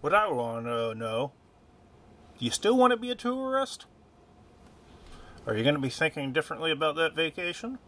What I want to know do you still want to be a tourist? Are you going to be thinking differently about that vacation?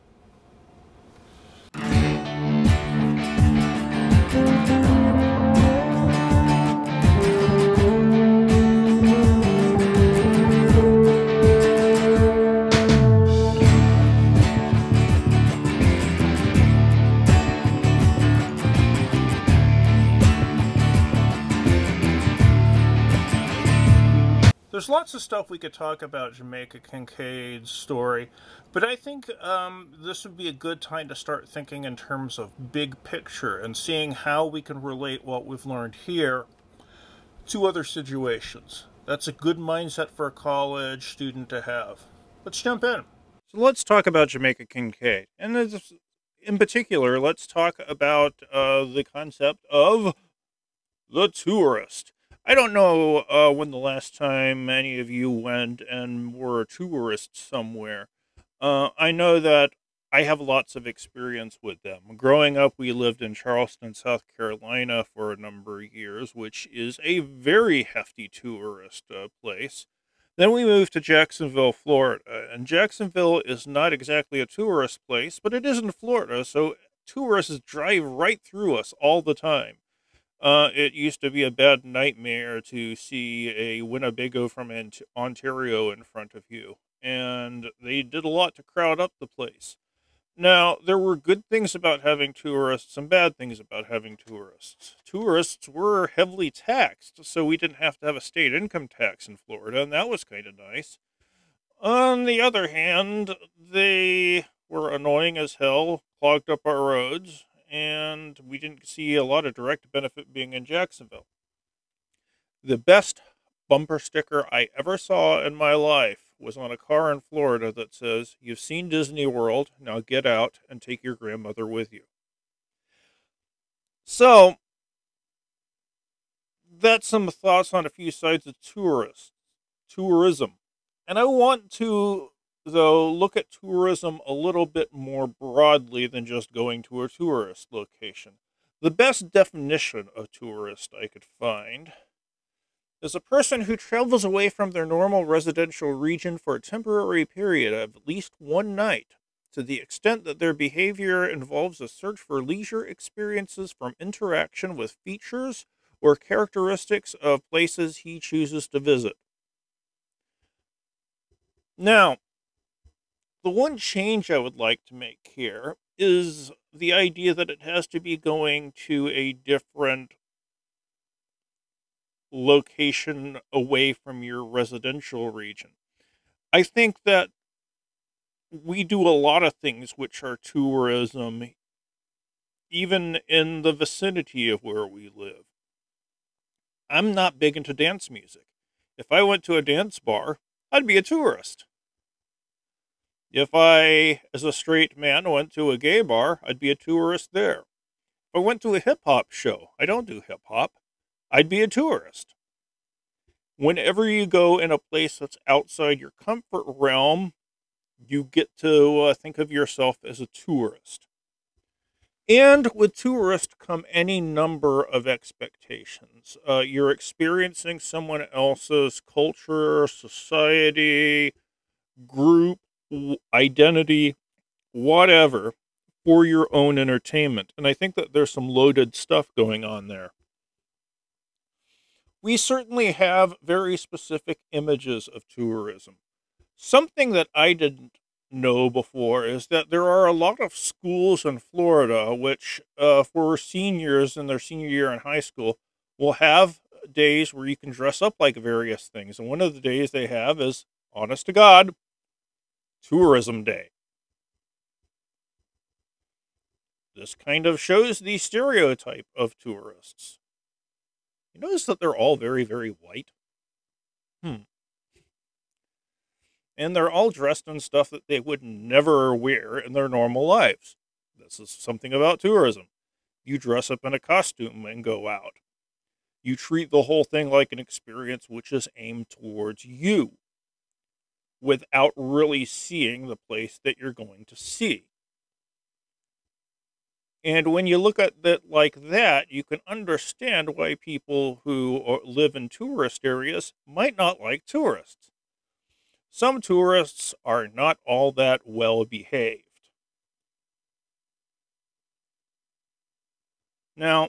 There's lots of stuff we could talk about Jamaica Kincaid's story, but I think um, this would be a good time to start thinking in terms of big picture and seeing how we can relate what we've learned here to other situations. That's a good mindset for a college student to have. Let's jump in. So let's talk about Jamaica Kincaid. And in particular, let's talk about uh, the concept of the tourist. I don't know uh, when the last time any of you went and were a tourist somewhere. Uh, I know that I have lots of experience with them. Growing up, we lived in Charleston, South Carolina for a number of years, which is a very hefty tourist uh, place. Then we moved to Jacksonville, Florida. And Jacksonville is not exactly a tourist place, but it is in Florida, so tourists drive right through us all the time. Uh, it used to be a bad nightmare to see a Winnebago from Ontario in front of you, and they did a lot to crowd up the place. Now, there were good things about having tourists and bad things about having tourists. Tourists were heavily taxed, so we didn't have to have a state income tax in Florida, and that was kind of nice. On the other hand, they were annoying as hell, clogged up our roads, and we didn't see a lot of direct benefit being in Jacksonville. The best bumper sticker I ever saw in my life was on a car in Florida that says, You've seen Disney World, now get out and take your grandmother with you. So, that's some thoughts on a few sides of tourists, tourism. And I want to though, look at tourism a little bit more broadly than just going to a tourist location. The best definition of tourist I could find is a person who travels away from their normal residential region for a temporary period of at least one night, to the extent that their behavior involves a search for leisure experiences from interaction with features or characteristics of places he chooses to visit. Now, the one change I would like to make here is the idea that it has to be going to a different location away from your residential region. I think that we do a lot of things which are tourism, even in the vicinity of where we live. I'm not big into dance music. If I went to a dance bar, I'd be a tourist. If I, as a straight man, went to a gay bar, I'd be a tourist there. If I went to a hip hop show, I don't do hip hop, I'd be a tourist. Whenever you go in a place that's outside your comfort realm, you get to uh, think of yourself as a tourist. And with tourist come any number of expectations. Uh, you're experiencing someone else's culture, society, group, identity, whatever, for your own entertainment. And I think that there's some loaded stuff going on there. We certainly have very specific images of tourism. Something that I didn't know before is that there are a lot of schools in Florida which, uh, for seniors in their senior year in high school, will have days where you can dress up like various things. And one of the days they have is, honest to God, Tourism Day. This kind of shows the stereotype of tourists. You notice that they're all very, very white? Hmm. And they're all dressed in stuff that they would never wear in their normal lives. This is something about tourism. You dress up in a costume and go out. You treat the whole thing like an experience which is aimed towards you without really seeing the place that you're going to see. And when you look at it like that, you can understand why people who live in tourist areas might not like tourists. Some tourists are not all that well behaved. Now,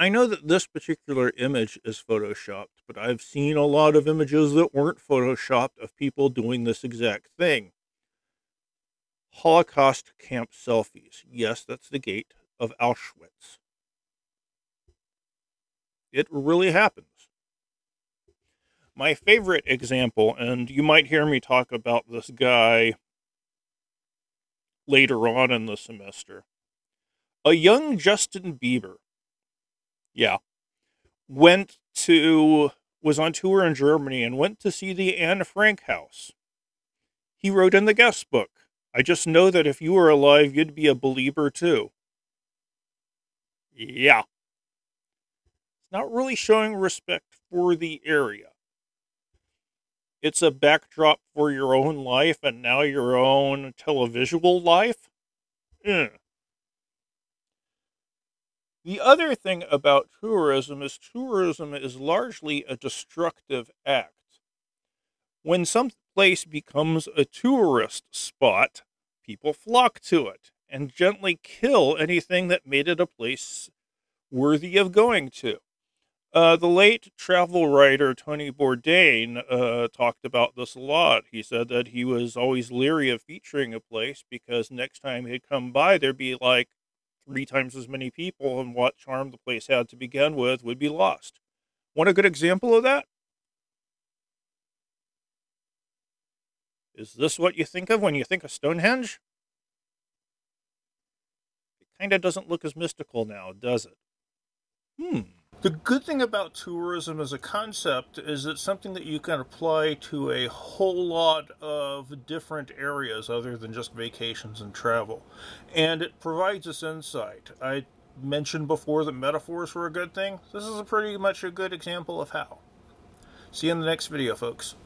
I know that this particular image is photoshopped, but I've seen a lot of images that weren't photoshopped of people doing this exact thing. Holocaust camp selfies. Yes, that's the gate of Auschwitz. It really happens. My favorite example, and you might hear me talk about this guy later on in the semester. A young Justin Bieber, yeah, went to, was on tour in Germany and went to see the Anne Frank house. He wrote in the guest book, I just know that if you were alive, you'd be a believer too. Yeah. It's not really showing respect for the area. It's a backdrop for your own life and now your own televisual life. Mm. The other thing about tourism is tourism is largely a destructive act. When some place becomes a tourist spot, people flock to it and gently kill anything that made it a place worthy of going to. Uh, the late travel writer Tony Bourdain uh, talked about this a lot. He said that he was always leery of featuring a place because next time he'd come by, there'd be like three times as many people, and what charm the place had to begin with would be lost. Want a good example of that? Is this what you think of when you think of Stonehenge? It kind of doesn't look as mystical now, does it? Hmm. The good thing about tourism as a concept is it's something that you can apply to a whole lot of different areas other than just vacations and travel. And it provides us insight. I mentioned before that metaphors were a good thing. This is a pretty much a good example of how. See you in the next video, folks.